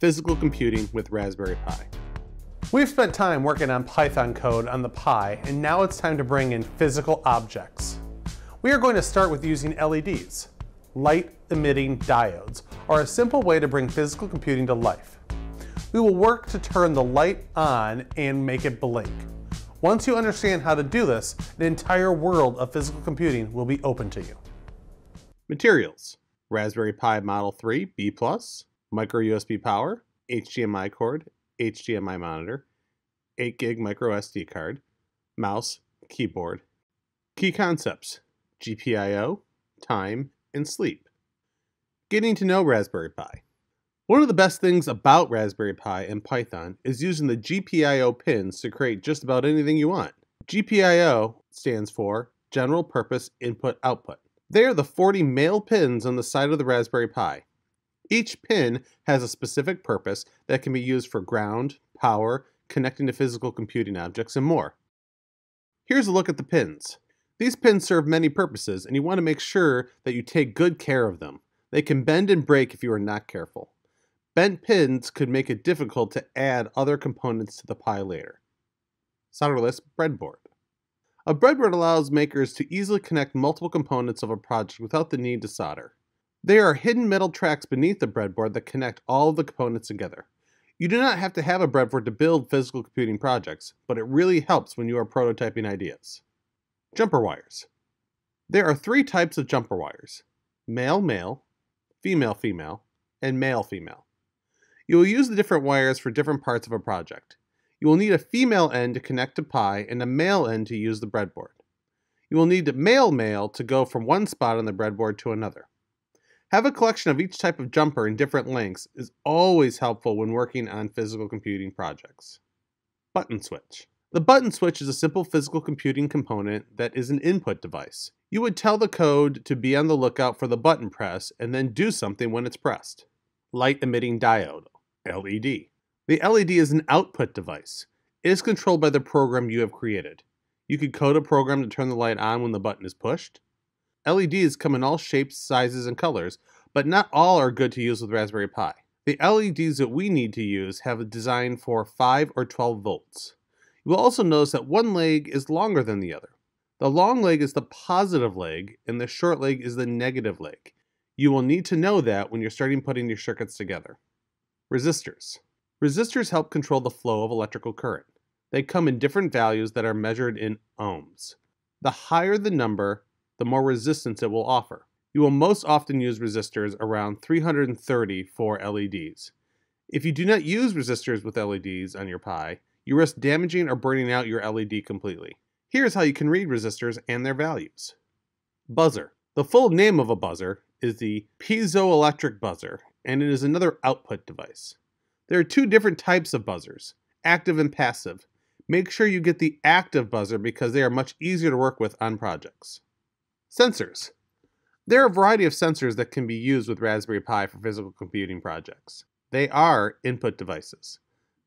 physical computing with Raspberry Pi. We've spent time working on Python code on the Pi, and now it's time to bring in physical objects. We are going to start with using LEDs. Light emitting diodes are a simple way to bring physical computing to life. We will work to turn the light on and make it blink. Once you understand how to do this, the entire world of physical computing will be open to you. Materials Raspberry Pi Model 3 B, micro USB power, HDMI cord, HDMI monitor, 8 gig micro SD card, mouse, keyboard. Key concepts GPIO, time, and sleep. Getting to know Raspberry Pi. One of the best things about Raspberry Pi and Python is using the GPIO pins to create just about anything you want. GPIO stands for General Purpose Input Output. They are the 40 male pins on the side of the Raspberry Pi. Each pin has a specific purpose that can be used for ground, power, connecting to physical computing objects, and more. Here's a look at the pins. These pins serve many purposes, and you want to make sure that you take good care of them. They can bend and break if you are not careful. Bent pins could make it difficult to add other components to the Pi later. Solderless breadboard. A breadboard allows makers to easily connect multiple components of a project without the need to solder. There are hidden metal tracks beneath the breadboard that connect all of the components together. You do not have to have a breadboard to build physical computing projects, but it really helps when you are prototyping ideas. Jumper wires. There are three types of jumper wires male male, female female, and male female. You will use the different wires for different parts of a project. You will need a female end to connect to Pi and a male end to use the breadboard. You will need male male to go from one spot on the breadboard to another. Have a collection of each type of jumper in different lengths is always helpful when working on physical computing projects. Button switch. The button switch is a simple physical computing component that is an input device. You would tell the code to be on the lookout for the button press and then do something when it's pressed. Light emitting diode. LED. The LED is an output device. It is controlled by the program you have created. You could code a program to turn the light on when the button is pushed. LEDs come in all shapes, sizes, and colors, but not all are good to use with Raspberry Pi. The LEDs that we need to use have a design for 5 or 12 volts. You will also notice that one leg is longer than the other. The long leg is the positive leg, and the short leg is the negative leg. You will need to know that when you're starting putting your circuits together. Resistors. Resistors help control the flow of electrical current. They come in different values that are measured in ohms. The higher the number, the more resistance it will offer. You will most often use resistors around 330 for LEDs. If you do not use resistors with LEDs on your Pi, you risk damaging or burning out your LED completely. Here's how you can read resistors and their values. Buzzer. The full name of a buzzer is the piezoelectric buzzer and it is another output device. There are two different types of buzzers, active and passive. Make sure you get the active buzzer because they are much easier to work with on projects. Sensors. There are a variety of sensors that can be used with Raspberry Pi for physical computing projects. They are input devices.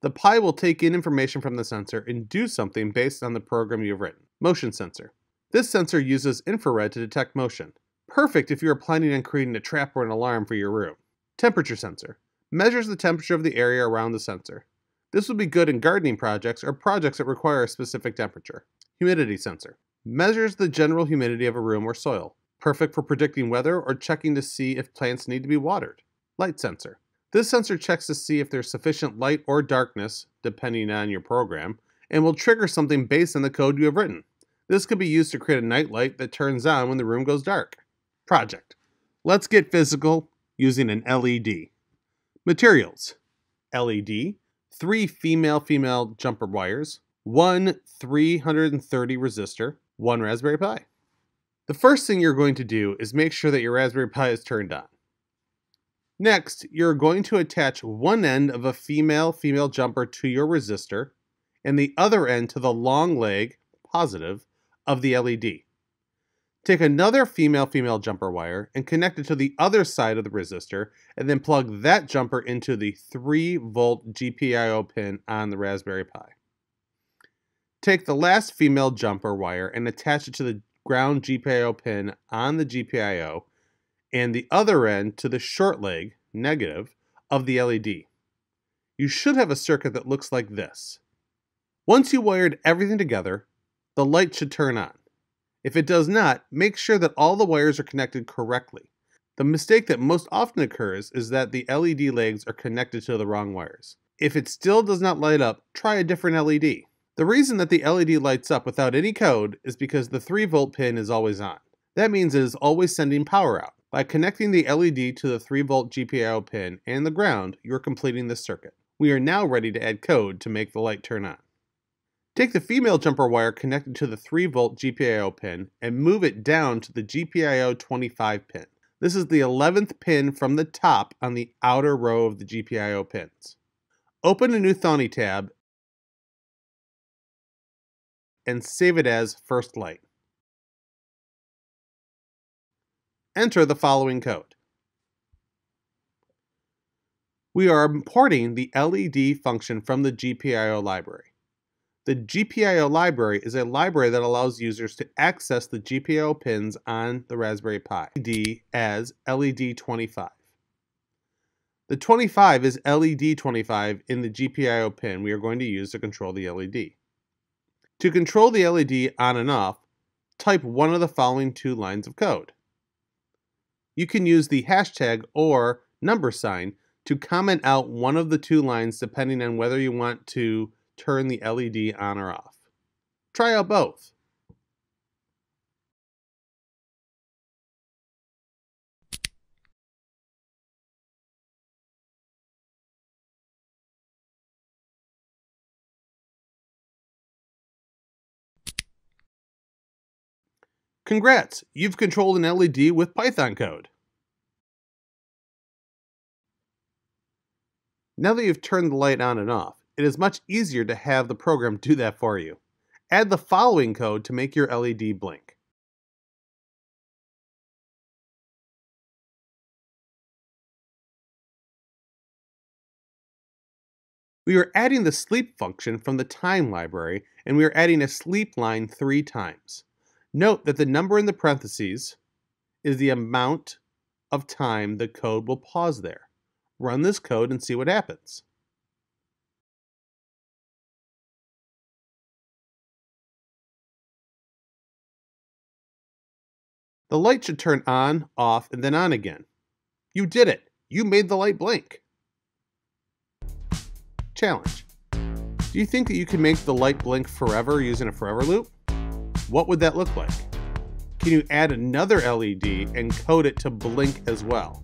The Pi will take in information from the sensor and do something based on the program you have written. Motion sensor. This sensor uses infrared to detect motion. Perfect if you are planning on creating a trap or an alarm for your room. Temperature sensor measures the temperature of the area around the sensor. This would be good in gardening projects or projects that require a specific temperature. Humidity sensor measures the general humidity of a room or soil. Perfect for predicting weather or checking to see if plants need to be watered. Light sensor. This sensor checks to see if there's sufficient light or darkness, depending on your program, and will trigger something based on the code you have written. This could be used to create a night light that turns on when the room goes dark. Project. Let's get physical using an LED. Materials LED, three female female jumper wires, one 330 resistor, one Raspberry Pi. The first thing you're going to do is make sure that your Raspberry Pi is turned on. Next, you're going to attach one end of a female female jumper to your resistor and the other end to the long leg, positive, of the LED. Take another female-female jumper wire and connect it to the other side of the resistor and then plug that jumper into the 3 volt GPIO pin on the Raspberry Pi. Take the last female jumper wire and attach it to the ground GPIO pin on the GPIO and the other end to the short leg, negative, of the LED. you should have a circuit that looks like this. Once you wired everything together, the light should turn on. If it does not, make sure that all the wires are connected correctly. The mistake that most often occurs is that the LED legs are connected to the wrong wires. If it still does not light up, try a different LED. The reason that the LED lights up without any code is because the 3 volt pin is always on. That means it is always sending power out. By connecting the LED to the 3 volt GPIO pin and the ground, you are completing this circuit. We are now ready to add code to make the light turn on. Take the female jumper wire connected to the 3 volt GPIO pin and move it down to the GPIO 25 pin. This is the 11th pin from the top on the outer row of the GPIO pins. Open a new Thonny tab and save it as first light. Enter the following code. We are importing the LED function from the GPIO library. The GPIO library is a library that allows users to access the GPIO pins on the Raspberry Pi LED as LED25. The 25 is LED25 in the GPIO pin we are going to use to control the LED. To control the LED on and off, type one of the following two lines of code. You can use the hashtag or number sign to comment out one of the two lines depending on whether you want to turn the LED on or off. Try out both. Congrats, you've controlled an LED with Python code. Now that you've turned the light on and off, it is much easier to have the program do that for you. Add the following code to make your LED blink. We are adding the sleep function from the time library, and we are adding a sleep line three times. Note that the number in the parentheses is the amount of time the code will pause there. Run this code and see what happens. The light should turn on, off, and then on again. You did it! You made the light blink! Challenge. Do you think that you can make the light blink forever using a forever loop? What would that look like? Can you add another LED and code it to blink as well?